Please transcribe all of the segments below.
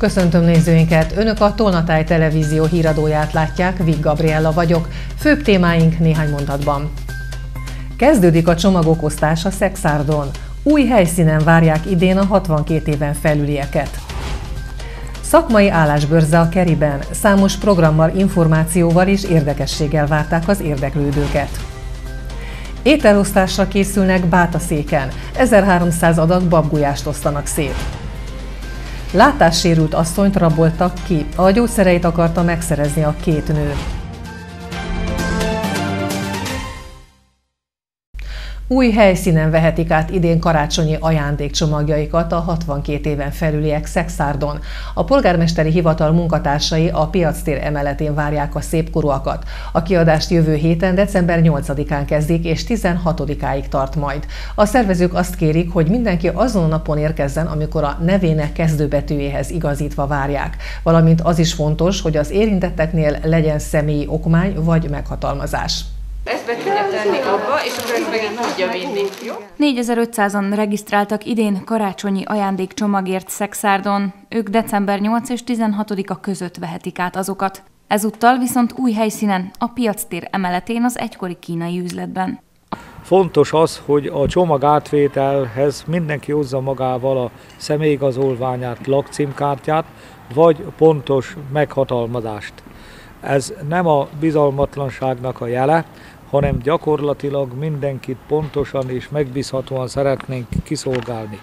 Köszöntöm nézőinket! Önök a Tolnatáj televízió híradóját látják, Vig Gabriella vagyok. Főbb témáink néhány mondatban. Kezdődik a csomagok osztása Szexárdon. Új helyszínen várják idén a 62 éven felülieket. Szakmai állásbörze a Keriben. Számos programmal, információval és érdekességgel várták az érdeklődőket. Ételosztásra készülnek Bátaszéken. 1300 adag babgulyást osztanak szét. Látássérült asszonyt raboltak ki. A gyógyszereit akarta megszerezni a két nő. Új helyszínen vehetik át idén karácsonyi ajándékcsomagjaikat a 62 éven felüliek Szexárdon. A polgármesteri hivatal munkatársai a piactér emeletén várják a szépkorúakat. A kiadást jövő héten, december 8-án kezdik és 16-áig tart majd. A szervezők azt kérik, hogy mindenki azon napon érkezzen, amikor a nevének kezdőbetűjéhez igazítva várják. Valamint az is fontos, hogy az érintetteknél legyen személyi okmány vagy meghatalmazás. Ezt be tudja tenni abba, és akkor ezt megint tudja vinni. Jó? 4500-an regisztráltak idén karácsonyi ajándékcsomagért Szexárdon. Ők december 8 és 16-a között vehetik át azokat. Ezúttal viszont új helyszínen, a piactér emeletén az egykori kínai üzletben. Fontos az, hogy a csomag átvételhez mindenki hozza magával a személyigazolványát, lakcímkártyát, vagy pontos meghatalmazást. Ez nem a bizalmatlanságnak a jele, hanem gyakorlatilag mindenkit pontosan és megbízhatóan szeretnénk kiszolgálni.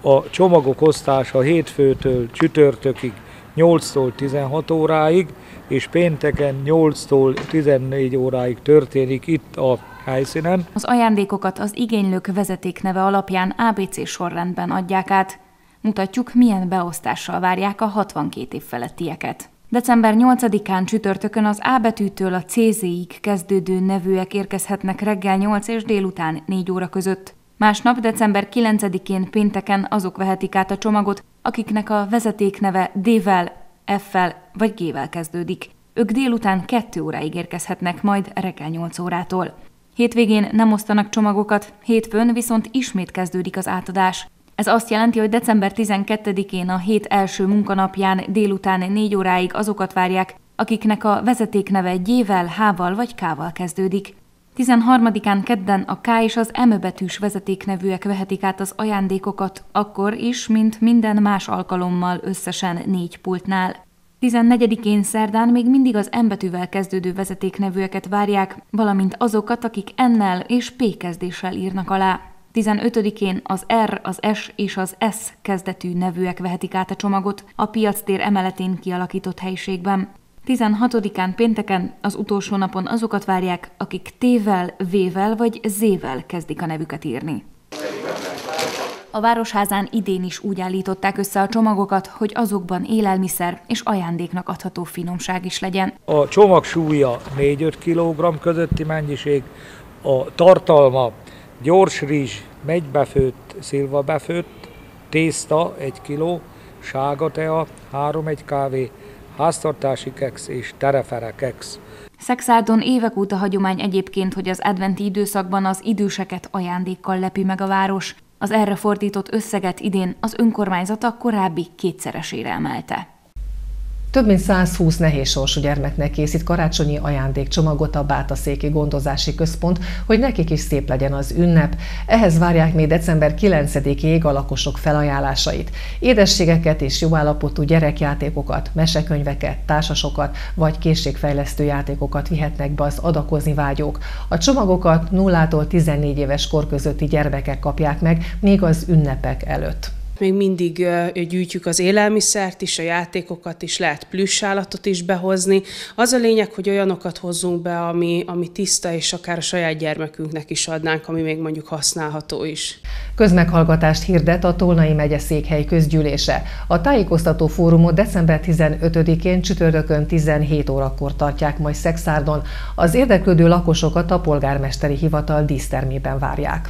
A csomagok osztása hétfőtől csütörtökig 8-tól 16 óráig, és pénteken 8-tól 14 óráig történik itt a helyszínen. Az ajándékokat az igénylők vezetékneve alapján ABC sorrendben adják át. Mutatjuk, milyen beosztással várják a 62 év felettieket. December 8-án csütörtökön az A betűtől a CZ-ig kezdődő nevűek érkezhetnek reggel 8 és délután 4 óra között. Másnap, december 9-én pénteken azok vehetik át a csomagot, akiknek a vezetékneve D-vel, F-fel vagy G-vel kezdődik. Ők délután 2 óráig érkezhetnek, majd reggel 8 órától. Hétvégén nem osztanak csomagokat, hétfőn viszont ismét kezdődik az átadás. Ez azt jelenti, hogy december 12-én a hét első munkanapján délután 4 óráig azokat várják, akiknek a vezetékneve G-vel, H-val vagy K-val kezdődik. 13-án kedden a K és az M betűs vezetéknevűek vehetik át az ajándékokat, akkor is, mint minden más alkalommal összesen négy pultnál. 14-én szerdán még mindig az M betűvel kezdődő vezetéknevűeket várják, valamint azokat, akik N-nel és P kezdéssel írnak alá. 15-én az R, az S és az S kezdetű nevűek vehetik át a csomagot a piactér emeletén kialakított helyiségben. 16-án pénteken, az utolsó napon azokat várják, akik T-vel, V-vel vagy Z-vel kezdik a nevüket írni. A Városházán idén is úgy állították össze a csomagokat, hogy azokban élelmiszer és ajándéknak adható finomság is legyen. A csomag súlya 4-5 kg közötti mennyiség, a tartalma gyors rizs, megybefőtt, szilva befőtt, tészta 1 kg, sága tea, 3-1 kávé, háztartási keksz és terefere keksz. Szexárdon évek óta hagyomány egyébként, hogy az adventi időszakban az időseket ajándékkal lepi meg a város. Az erre fordított összeget idén az önkormányzata korábbi kétszeresére emelte. Több mint 120 nehézsorsú gyermeknek készít karácsonyi ajándékcsomagot a Bátaszéki Gondozási Központ, hogy nekik is szép legyen az ünnep. Ehhez várják még december 9-ig a lakosok felajánlásait. Édességeket és jó állapotú gyerekjátékokat, mesekönyveket, társasokat vagy készségfejlesztő játékokat vihetnek be az adakozni vágyók. A csomagokat 0-tól 14 éves kor közötti gyermekek kapják meg, még az ünnepek előtt még mindig gyűjtjük az élelmiszert is, a játékokat is, lehet plüssállatot is behozni. Az a lényeg, hogy olyanokat hozzunk be, ami, ami tiszta, és akár a saját gyermekünknek is adnánk, ami még mondjuk használható is. Közmeghallgatást hirdet a Tolnai megye székhely közgyűlése. A tájékoztató fórumot december 15-én csütörtökön 17 órakor tartják majd Szexárdon. Az érdeklődő lakosokat a polgármesteri hivatal dísztermében várják.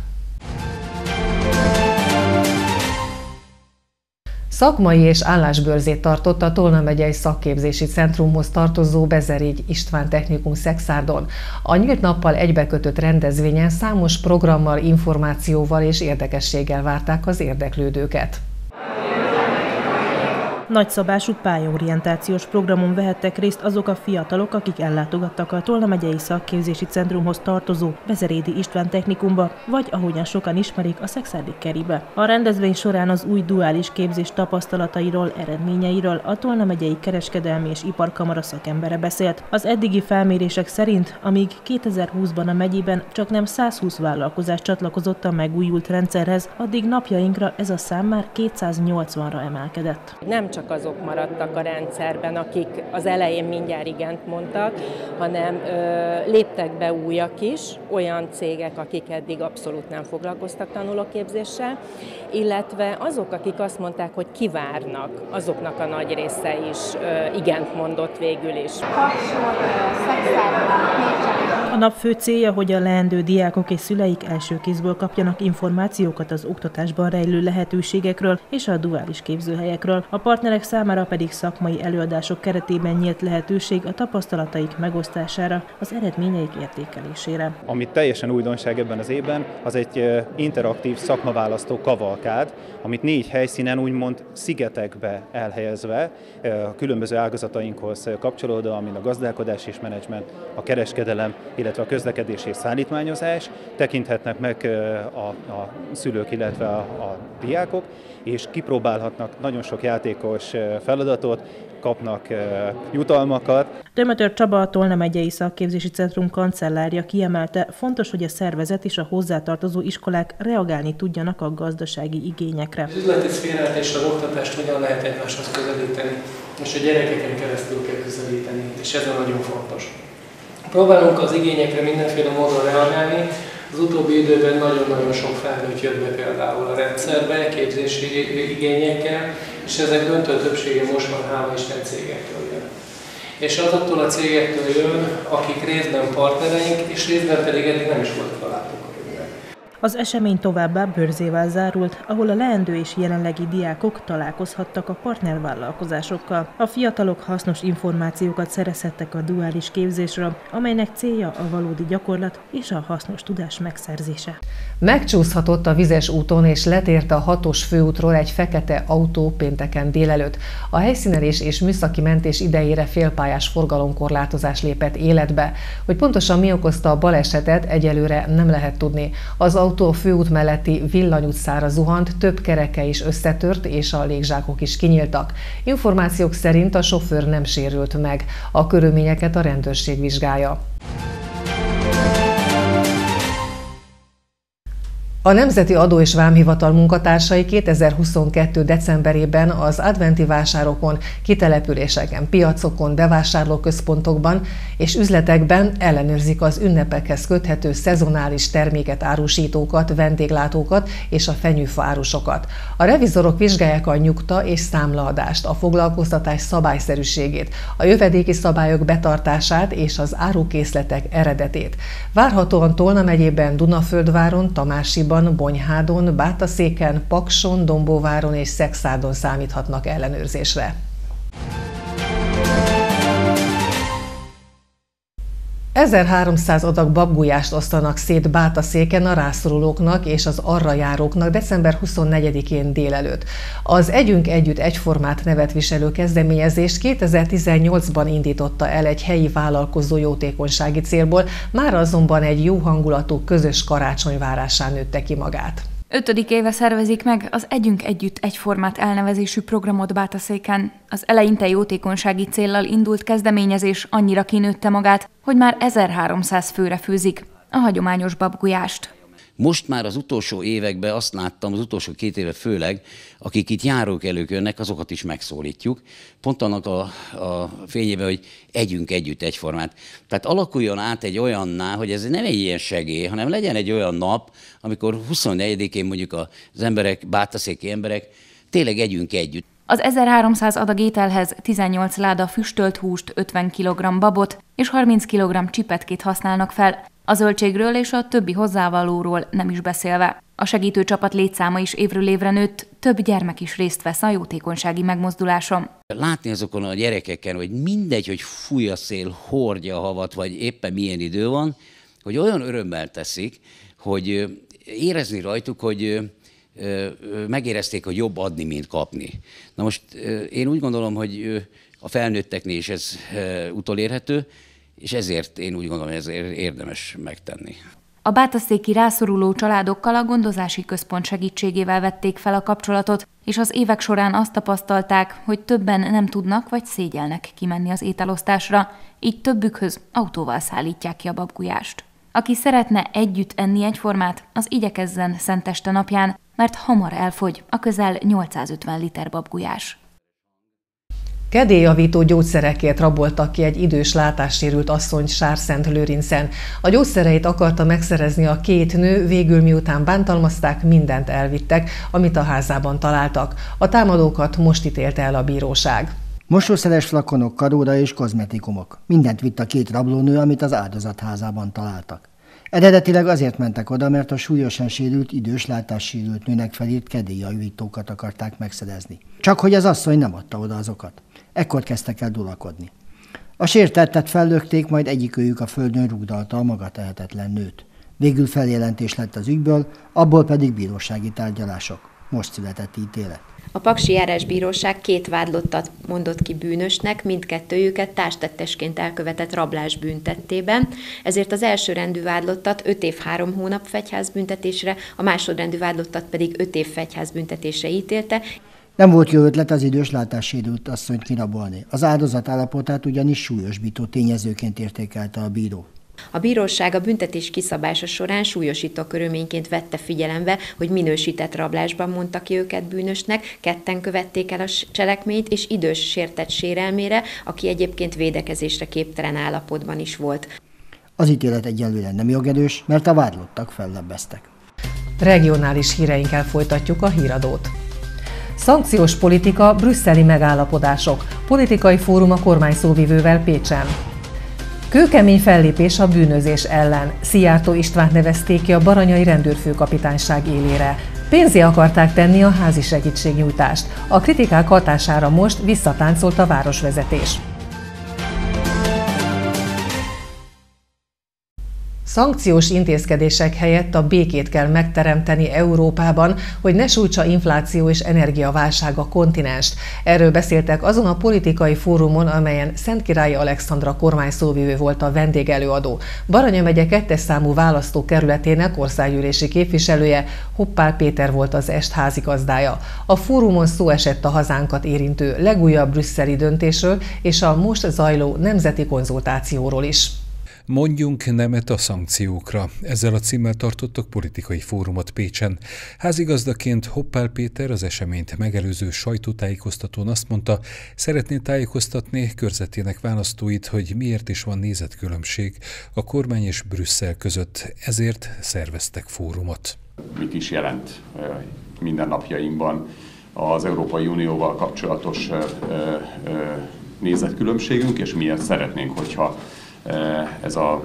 Szakmai és állásbőrzét tartott a Tolna megyei szakképzési centrumhoz tartozó Bezerégy István Technikum Szexárdon. A nyílt nappal egybekötött rendezvényen számos programmal, információval és érdekességgel várták az érdeklődőket. Nagyszabású pályaorientációs programon vehettek részt azok a fiatalok, akik ellátogattak a Tolna megyei szakképzési centrumhoz tartozó Bezerédi István technikumba, vagy ahogyan sokan ismerik, a Szexárdi Keribe. A rendezvény során az új duális képzés tapasztalatairól, eredményeiről a Tolna megyei kereskedelmi és iparkamara szakembere beszélt. Az eddigi felmérések szerint, amíg 2020-ban a megyében csak nem 120 vállalkozás csatlakozott a megújult rendszerhez, addig napjainkra ez a szám már 280-ra emelkedett. Nem csak azok maradtak a rendszerben, akik az elején mindjárt igent mondtak, hanem ö, léptek be újak is, olyan cégek, akik eddig abszolút nem foglalkoztak tanulóképzéssel, illetve azok, akik azt mondták, hogy kivárnak, azoknak a nagy része is ö, igent mondott végül is. A nap fő célja, hogy a leendő diákok és szüleik első kézből kapjanak információkat az oktatásban rejlő lehetőségekről és a duális képzőhelyekről. A partnerek számára pedig szakmai előadások keretében nyílt lehetőség a tapasztalataik megosztására, az eredményeik értékelésére. Ami teljesen újdonság ebben az évben, az egy interaktív szakmaválasztó kavalkád, amit négy helyszínen úgymond szigetekbe elhelyezve, a különböző ágazatainkhoz kapcsolódva, mint a gazdálkodás és menedzsment, a kereskedelem, illetve a közlekedés és szállítmányozás, tekinthetnek meg a, a szülők, illetve a, a diákok, és kipróbálhatnak nagyon sok játékos feladatot, kapnak jutalmakat. Tömötör Csaba, a Tolna megyei szakképzési centrum kancellárja kiemelte, fontos, hogy a szervezet és a hozzátartozó iskolák reagálni tudjanak a gazdasági igényekre. Az üzleti szférát és az oktatást hogyan lehet egymáshoz közelíteni, és a gyerekeken keresztül kell közelíteni, és ez a nagyon fontos. Próbálunk az igényekre mindenféle módon reagálni, az utóbbi időben nagyon-nagyon sok felnőtt jött be például a rendszerbe, képzési igényekkel, és ezek döntő többsége most már hála Isten cégektől jön. És azoktól a cégektől jön, akik részben partnereink, és részben pedig eddig nem is volt felálltuk. Az esemény továbbá bőrzével zárult, ahol a leendő és jelenlegi diákok találkozhattak a partnervállalkozásokkal. A fiatalok hasznos információkat szerezhettek a duális képzésről, amelynek célja a valódi gyakorlat és a hasznos tudás megszerzése. Megcsúszhatott a vizes úton és letért a hatos főútról egy fekete autó pénteken délelőtt. A helyszínelés és műszaki mentés idejére félpályás forgalomkorlátozás lépett életbe. Hogy pontosan mi okozta a balesetet, egyelőre nem lehet tudni. Az autó a főút melletti Villany utcára zuhant, több kereke is összetört, és a légzsákok is kinyíltak. Információk szerint a sofőr nem sérült meg. A körülményeket a rendőrség vizsgálja. A Nemzeti Adó és Vámhivatal munkatársai 2022. decemberében az adventi vásárokon, kitelepüléseken, piacokon, bevásárlóközpontokban és üzletekben ellenőrzik az ünnepekhez köthető szezonális terméket árusítókat, vendéglátókat és a fenyőfa árusokat. A revizorok vizsgálják a nyugta és számlaadást, a foglalkoztatás szabályszerűségét, a jövedéki szabályok betartását és az árukészletek eredetét. Várhatóan Tolna megyében, Dunaföldváron, Tamásiban, Győrban, Bonyhádon, Bátaszéken, Pakson, Dombóváron és Szexádon számíthatnak ellenőrzésre. 1300 adag babgulyást osztanak szét Bátaszéken a rászorulóknak és az arra járóknak december 24-én délelőtt. Az Együnk Együtt Egyformát nevet viselő kezdeményezést 2018-ban indította el egy helyi vállalkozó jótékonysági célból, már azonban egy jó hangulatú közös karácsonyvárásán nőtte ki magát. Ötödik éve szervezik meg az Együnk Együtt Egyformát elnevezésű programot Bátaszéken. Az eleinte jótékonysági céllal indult kezdeményezés annyira kinőtte magát, hogy már 1300 főre főzik a hagyományos babgulyást. Most már az utolsó években azt láttam, az utolsó két éve főleg, akik itt járók előkönnek, azokat is megszólítjuk. Pont annak a, a fényében, hogy együnk együtt egyformát. Tehát alakuljon át egy olyanná, hogy ez nem egy ilyen segély, hanem legyen egy olyan nap, amikor 24-én mondjuk az emberek, bátaszéki emberek, tényleg együnk együtt. Az 1300 adag ételhez 18 láda füstölt húst, 50 kg babot és 30 kg csipetkét használnak fel, a zöldségről és a többi hozzávalóról nem is beszélve. A segítő csapat létszáma is évről évre nőtt, több gyermek is részt vesz a jótékonysági megmozduláson. Látni azokon a gyerekeken, hogy mindegy, hogy fúj a szél, hordja a havat, vagy éppen milyen idő van, hogy olyan örömmel teszik, hogy érezni rajtuk, hogy megérezték, hogy jobb adni, mint kapni. Na most én úgy gondolom, hogy a felnőtteknél is ez utolérhető, és ezért én úgy gondolom, hogy ez érdemes megtenni. A bátaszéki rászoruló családokkal a gondozási központ segítségével vették fel a kapcsolatot, és az évek során azt tapasztalták, hogy többen nem tudnak vagy szégyelnek kimenni az ételosztásra, így többükhöz autóval szállítják ki a babgulyást. Aki szeretne együtt enni egyformát, az igyekezzen Szenteste napján, mert hamar elfogy a közel 850 liter babgulyás. Kedélyjavító gyógyszerekért raboltak ki egy idős látássérült asszony Sárszent Lőrincen. A gyógyszereit akarta megszerezni a két nő, végül miután bántalmazták, mindent elvittek, amit a házában találtak. A támadókat most ítélte el a bíróság. Mosószeres flakonok, karóra és kozmetikumok. Mindent vitt a két rablónő, amit az áldozatházában találtak. Eredetileg azért mentek oda, mert a súlyosan sérült, idős látássérült nőnek felírt kedélyjavítókat akarták megszerezni. Csak hogy az asszony nem adta oda azokat. Ekkor kezdtek el dulakodni. A sértettet fellökték, majd egyikőjük a földön rúgdalta a maga tehetetlen nőt. Végül feljelentés lett az ügyből, abból pedig bírósági tárgyalások. Most született ítélet. A Paksi Járásbíróság két vádlottat mondott ki bűnösnek, mindkettőjüket társtettesként elkövetett rablás büntettében, ezért az első rendű vádlottat 5 év 3 hónap fegyházbüntetésre, a másodrendű vádlottat pedig 5 év fegyházbüntetésre ítélte. Nem volt jó ötlet az idős látássérült asszonyt kirabolni. Az áldozat állapotát ugyanis súlyosbító tényezőként értékelte a bíró. A bíróság a büntetés kiszabása során súlyosító körülményként vette figyelembe, hogy minősített rablásban mondta ki őket bűnösnek, ketten követték el a cselekményt, és idős sértett sérelmére, aki egyébként védekezésre képtelen állapotban is volt. Az ítélet egyelőre nem jogerős, mert a vádlottak fellebbeztek. Regionális híreinkkel folytatjuk a híradót. Szankciós politika, brüsszeli megállapodások. Politikai fórum a kormány szóvivővel Pécsen. Kőkemény fellépés a bűnözés ellen. Szijjártó István nevezték ki a Baranyai rendőrfőkapitányság élére. Pénzé akarták tenni a házi segítségnyújtást. A kritikák hatására most visszatáncolt a városvezetés. Szankciós intézkedések helyett a békét kell megteremteni Európában, hogy ne sújtsa infláció és energiaválság a kontinenst. Erről beszéltek azon a politikai fórumon, amelyen Szent Királyi Alexandra kormányszóvivő volt a vendégelőadó. Baranya megye kettes számú választókerületének országgyűlési képviselője, Hoppál Péter volt az est házigazdája. A fórumon szó esett a hazánkat érintő legújabb brüsszeli döntésről és a most zajló nemzeti konzultációról is. Mondjunk nemet a szankciókra. Ezzel a címmel tartottak politikai fórumot Pécsen. Házigazdaként Hoppál Péter az eseményt megelőző sajtótájékoztatón azt mondta, szeretné tájékoztatni körzetének választóit, hogy miért is van nézetkülönbség a kormány és Brüsszel között, ezért szerveztek fórumot. Mit is jelent mindennapjainkban az Európai Unióval kapcsolatos nézetkülönbségünk, és miért szeretnénk, hogyha ez a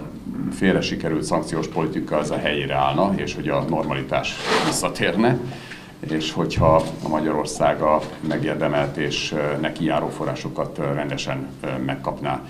félre sikerült szankciós politika ez a helyére állna, és hogy a normalitás visszatérne, és hogyha a Magyarország a megérdemelt és eh, neki járó forrásokat eh, rendesen megkapná.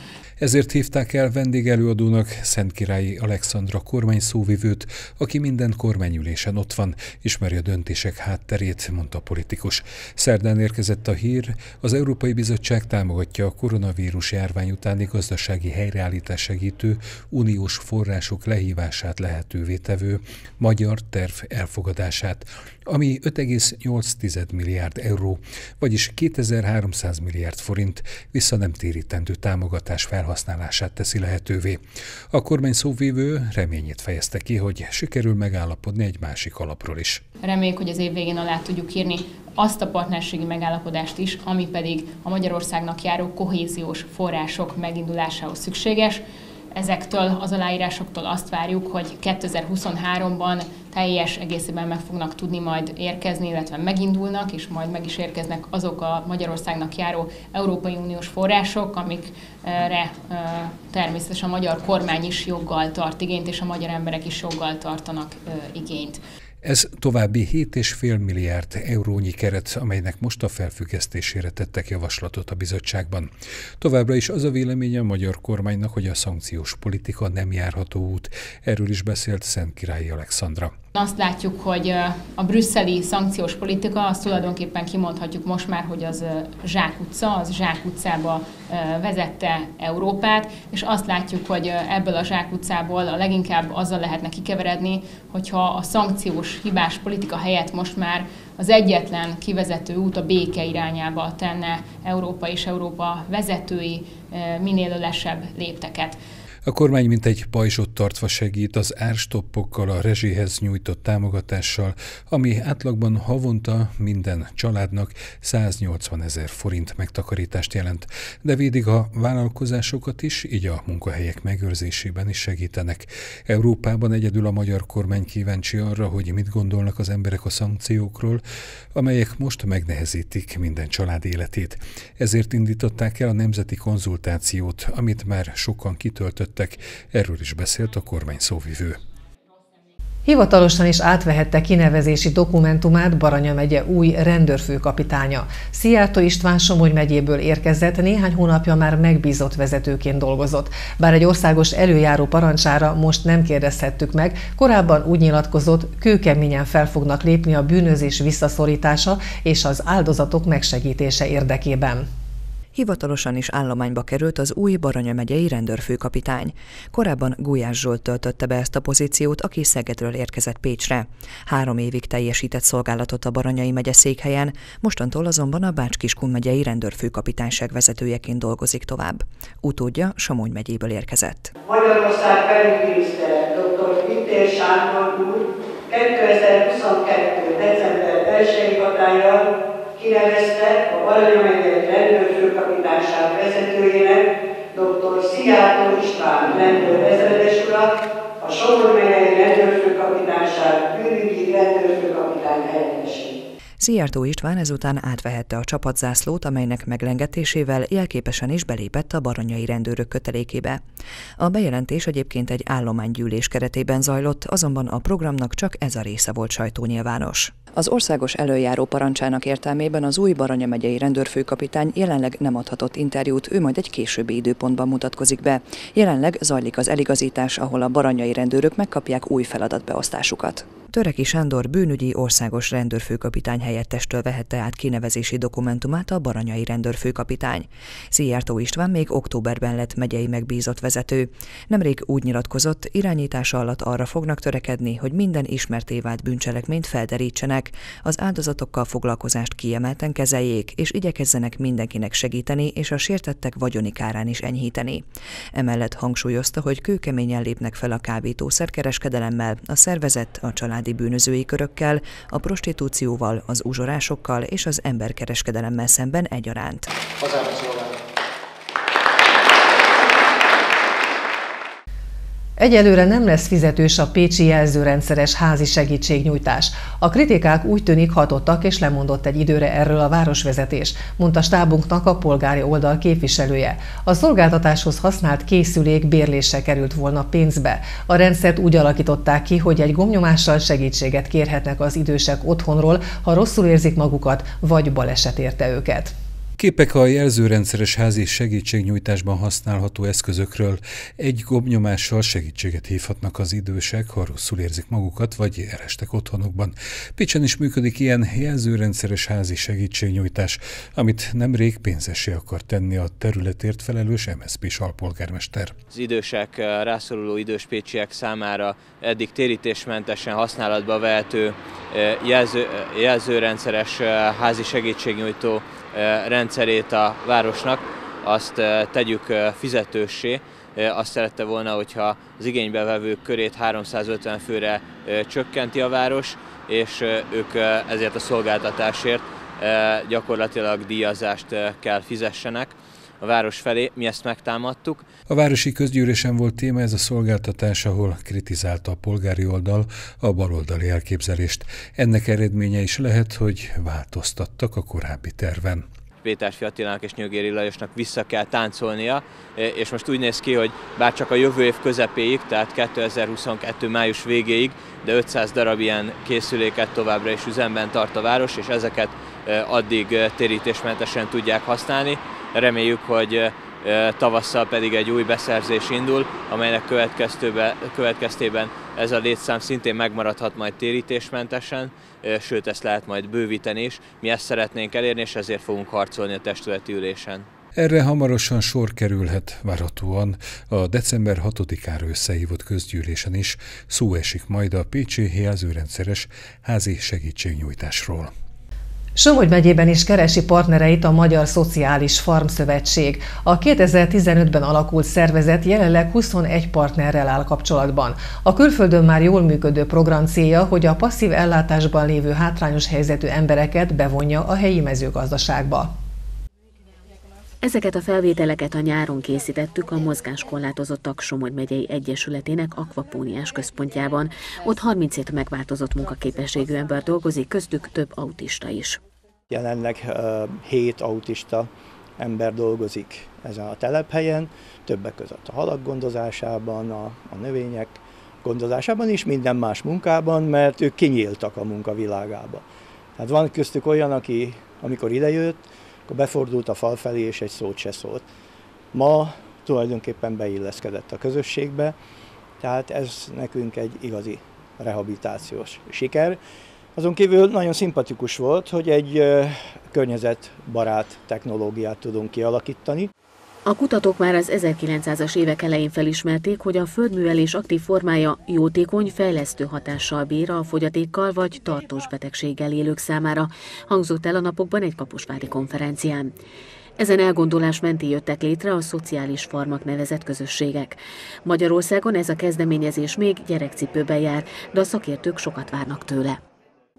Ezért hívták el vendégelőadónak Szentkirályi Alexandra kormány szóvivőt, aki minden kormányülésen ott van, ismeri a döntések hátterét, mondta a politikus. Szerdán érkezett a hír, az Európai Bizottság támogatja a koronavírus járvány utáni gazdasági helyreállítás segítő uniós források lehívását lehetővé tevő magyar terv elfogadását, ami 5,8 milliárd euró, vagyis 2300 milliárd forint vissza nem térítendő támogatás felhasználását felhasználását teszi lehetővé. A kormány szóvívő reményét fejezte ki, hogy sikerül megállapodni egy másik alapról is. Reméljük, hogy az év végén alá tudjuk írni azt a partnerségi megállapodást is, ami pedig a Magyarországnak járó kohéziós források megindulásához szükséges ezektől az aláírásoktól azt várjuk, hogy 2023-ban teljes egészében meg fognak tudni majd érkezni, illetve megindulnak, és majd meg is érkeznek azok a Magyarországnak járó Európai Uniós források, amikre természetesen a magyar kormány is joggal tart igényt, és a magyar emberek is joggal tartanak igényt. Ez további 7,5 milliárd eurónyi keret, amelynek most a felfüggesztésére tettek javaslatot a bizottságban. Továbbra is az a véleménye a magyar kormánynak, hogy a szankciós politika nem járható út. Erről is beszélt Szent Királyi Alexandra. Azt látjuk, hogy a brüsszeli szankciós politika, azt tulajdonképpen kimondhatjuk most már, hogy az Zsák utca, az Zsák utcába vezette Európát, és azt látjuk, hogy ebből a Zsák utcából a leginkább azzal lehetne kikeveredni, hogyha a szankciós hibás politika helyett most már az egyetlen kivezető út a béke irányába tenne Európa és Európa vezetői minél ölesebb lépteket. A kormány mint egy pajzsot tartva segít az árstoppokkal, a rezsihez nyújtott támogatással, ami átlagban havonta minden családnak 180 ezer forint megtakarítást jelent, de védik a vállalkozásokat is, így a munkahelyek megőrzésében is segítenek. Európában egyedül a magyar kormány kíváncsi arra, hogy mit gondolnak az emberek a szankciókról, amelyek most megnehezítik minden család életét. Ezért indították el a nemzeti konzultációt, amit már sokan kitöltött döntöttek, erről is beszélt a kormány szóvivő. Hivatalosan is átvehette kinevezési dokumentumát Baranya megye új rendőrfőkapitánya. Szijjártó István Somogy megyéből érkezett, néhány hónapja már megbízott vezetőként dolgozott. Bár egy országos előjáró parancsára most nem kérdezhettük meg, korábban úgy nyilatkozott, kőkeményen fel fognak lépni a bűnözés visszaszorítása és az áldozatok megsegítése érdekében. Hivatalosan is állományba került az új Baranya megyei rendőrfőkapitány. Korábban Gulyás Zsolt töltötte be ezt a pozíciót, aki Szegedről érkezett Pécsre. Három évig teljesített szolgálatot a Baranyai megye székhelyen, mostantól azonban a Bács-Kiskun megyei rendőrfőkapitányság vezetőjeként dolgozik tovább. Utódja Somogy megyéből érkezett. Magyarország belügyminiszter dr. Vittér Sándor úr 2022. december 1 hatállyal kinevezte a Baranya megyei rendőrfőkapitányság vezetőjének dr. Szijjártó István rendőr ezredes urat, a Somogy megyei rendőrfőkapitányság bűnügyi rendőrfőkapitány helyettesét. Szijjártó István ezután átvehette a csapatzászlót, amelynek meglengetésével jelképesen is belépett a baranyai rendőrök kötelékébe. A bejelentés egyébként egy állománygyűlés keretében zajlott, azonban a programnak csak ez a része volt sajtónyilvános. Az országos előjáró parancsának értelmében az új Baranya megyei rendőrfőkapitány jelenleg nem adhatott interjút, ő majd egy későbbi időpontban mutatkozik be. Jelenleg zajlik az eligazítás, ahol a baranyai rendőrök megkapják új feladatbeosztásukat. Töreki Sándor bűnügyi országos rendőrfőkapitány helyettestől vehette át kinevezési dokumentumát a baranyai rendőrfőkapitány. Szijjártó István még októberben lett megyei megbízott vezető. Nemrég úgy nyilatkozott, irányítása alatt arra fognak törekedni, hogy minden ismerté vált bűncselekményt felderítsenek, az áldozatokkal foglalkozást kiemelten kezeljék, és igyekezzenek mindenkinek segíteni és a sértettek vagyoni kárán is enyhíteni. Emellett hangsúlyozta, hogy kőkeményen lépnek fel a kábítószerkereskedelemmel, a szervezet, a család családi bűnözői körökkel, a prostitúcióval, az uzsorásokkal és az emberkereskedelemmel szemben egyaránt. Egyelőre nem lesz fizetős a pécsi jelzőrendszeres házi segítségnyújtás. A kritikák úgy tűnik hatottak, és lemondott egy időre erről a városvezetés, mondta stábunknak a polgári oldal képviselője. A szolgáltatáshoz használt készülék bérlése került volna pénzbe. A rendszert úgy alakították ki, hogy egy gomnyomással segítséget kérhetnek az idősek otthonról, ha rosszul érzik magukat, vagy baleset érte őket. Képek a jelzőrendszeres házi segítségnyújtásban használható eszközökről egy gombnyomással segítséget hívhatnak az idősek, ha rosszul érzik magukat, vagy erestek otthonukban. Pécsen is működik ilyen jelzőrendszeres házi segítségnyújtás, amit nemrég pénzesé akar tenni a területért felelős MSZP-s alpolgármester. Az idősek, rászoruló idős pécsiek számára eddig térítésmentesen használatba vehető eh, jelző, eh, jelzőrendszeres eh, házi segítségnyújtó rendszerét a városnak, azt tegyük fizetőssé. Azt szerette volna, hogyha az igénybevevők körét 350 főre csökkenti a város, és ők ezért a szolgáltatásért gyakorlatilag díjazást kell fizessenek a város felé, mi ezt megtámadtuk. A városi közgyűlésen volt téma ez a szolgáltatás, ahol kritizálta a polgári oldal a baloldali elképzelést. Ennek eredménye is lehet, hogy változtattak a korábbi terven. Péter Fiatilának és Nyögéri Lajosnak vissza kell táncolnia, és most úgy néz ki, hogy bár csak a jövő év közepéig, tehát 2022. május végéig, de 500 darab ilyen készüléket továbbra is üzemben tart a város, és ezeket addig térítésmentesen tudják használni. Reméljük, hogy tavasszal pedig egy új beszerzés indul, amelynek következtében ez a létszám szintén megmaradhat majd térítésmentesen, sőt ezt lehet majd bővíteni is. Mi ezt szeretnénk elérni, és ezért fogunk harcolni a testületi ülésen. Erre hamarosan sor kerülhet várhatóan a december 6-ára összehívott közgyűlésen is szó esik majd a Pécsi jelzőrendszeres házi segítségnyújtásról. Somogy megyében is keresi partnereit a Magyar Szociális Farmszövetség. A 2015-ben alakult szervezet jelenleg 21 partnerrel áll kapcsolatban. A külföldön már jól működő program célja, hogy a passzív ellátásban lévő hátrányos helyzetű embereket bevonja a helyi mezőgazdaságba. Ezeket a felvételeket a nyáron készítettük a mozgáskorlátozottak Somogy megyei egyesületének akvapóniás központjában. Ott 37 megváltozott munkaképességű ember dolgozik, köztük több autista is. Jelenleg uh, 7 autista ember dolgozik ezen a telephelyen, többek között a halak gondozásában, a, a növények gondozásában is, minden más munkában, mert ők kinyíltak a munkavilágába. Tehát van köztük olyan, aki amikor idejött, akkor befordult a fal felé, és egy szót se szólt. Ma tulajdonképpen beilleszkedett a közösségbe, tehát ez nekünk egy igazi rehabilitációs siker. Azon kívül nagyon szimpatikus volt, hogy egy környezetbarát technológiát tudunk kialakítani. A kutatók már az 1900-as évek elején felismerték, hogy a földművelés aktív formája jótékony, fejlesztő hatással bír a fogyatékkal vagy tartós betegséggel élők számára, hangzott el a napokban egy kaposvári konferencián. Ezen elgondolás menti jöttek létre a szociális farmak nevezett közösségek. Magyarországon ez a kezdeményezés még gyerekcipőben jár, de a szakértők sokat várnak tőle.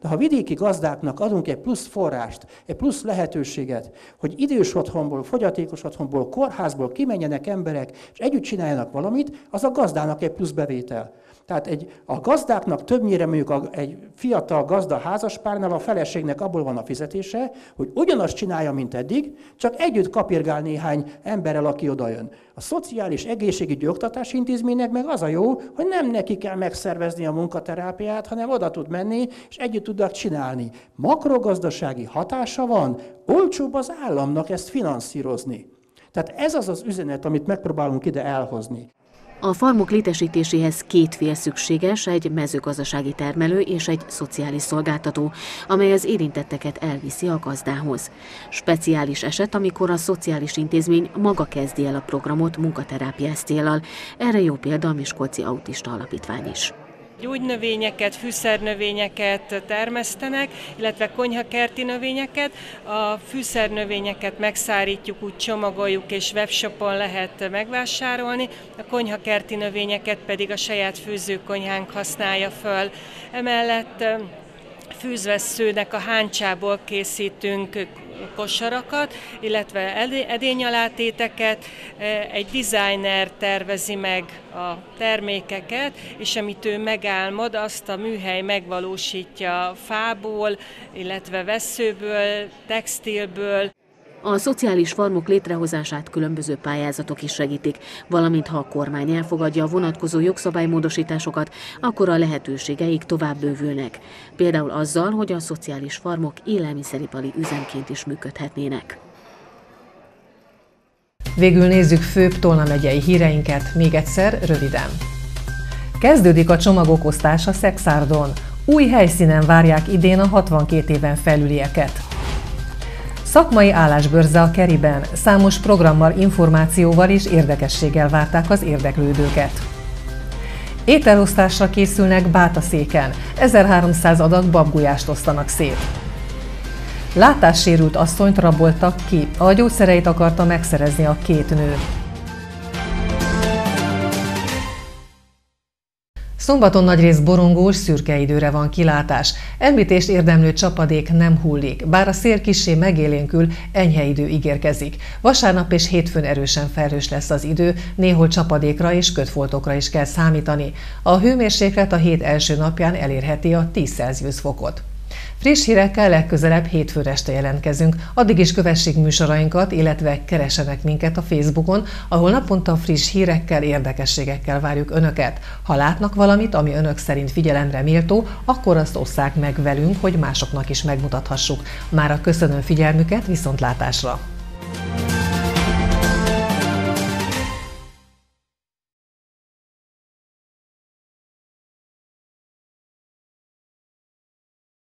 De ha vidéki gazdáknak adunk egy plusz forrást, egy plusz lehetőséget, hogy idős otthonból, fogyatékos otthonból, kórházból kimenjenek emberek, és együtt csináljanak valamit, az a gazdának egy plusz bevétel. Tehát egy, a gazdáknak többnyire mondjuk a, egy fiatal gazda házaspárnál a feleségnek abból van a fizetése, hogy ugyanazt csinálja, mint eddig, csak együtt kapirgál néhány emberrel, aki odajön. A szociális egészségügyi oktatási intézménynek meg az a jó, hogy nem neki kell megszervezni a munkaterápiát, hanem oda tud menni, és együtt tudnak csinálni. Makrogazdasági hatása van, olcsóbb az államnak ezt finanszírozni. Tehát ez az az üzenet, amit megpróbálunk ide elhozni. A farmok létesítéséhez két fél szükséges, egy mezőgazdasági termelő és egy szociális szolgáltató, amely az érintetteket elviszi a gazdához. Speciális eset, amikor a szociális intézmény maga kezdi el a programot munkaterápiás célral. Erre jó példa a Miskolci Autista Alapítvány is gyógynövényeket, fűszernövényeket termesztenek, illetve konyhakerti növényeket. A fűszernövényeket megszárítjuk, úgy csomagoljuk és webshopon lehet megvásárolni, a konyhakerti növényeket pedig a saját főzőkonyhánk használja föl. Emellett fűzvesszőnek a háncsából készítünk kosarakat, illetve edényalátéteket. Egy designer tervezi meg a termékeket, és amit ő megálmod, azt a műhely megvalósítja fából, illetve veszőből, textilből. A szociális farmok létrehozását különböző pályázatok is segítik, valamint ha a kormány elfogadja a vonatkozó jogszabálymódosításokat, akkor a lehetőségeik tovább bővülnek. Például azzal, hogy a szociális farmok élelmiszeripari üzemként is működhetnének. Végül nézzük főbb Tolna megyei híreinket, még egyszer röviden. Kezdődik a csomagok osztása Szexárdon. Új helyszínen várják idén a 62 éven felülieket. Szakmai állásbörze a Keriben, számos programmal, információval és érdekességgel várták az érdeklődőket. Ételosztásra készülnek Bátaszéken, 1300 adag babgulyást osztanak szét. Látássérült asszonyt raboltak ki, a gyógyszereit akarta megszerezni a két nő. Szombaton nagyrészt borongós, szürke időre van kilátás. Említést érdemlő csapadék nem hullik, bár a szél kisé megélénkül, enyhe idő ígérkezik. Vasárnap és hétfőn erősen felhős lesz az idő, néhol csapadékra és kötfoltokra is kell számítani. A hőmérséklet a hét első napján elérheti a 10 Celsius fokot. Friss hírekkel legközelebb hétfőre este jelentkezünk. Addig is kövessék műsorainkat, illetve keresenek minket a Facebookon, ahol naponta friss hírekkel, érdekességekkel várjuk Önöket. Ha látnak valamit, ami Önök szerint figyelemre méltó, akkor azt osszák meg velünk, hogy másoknak is megmutathassuk. Már a köszönöm figyelmüket, viszontlátásra!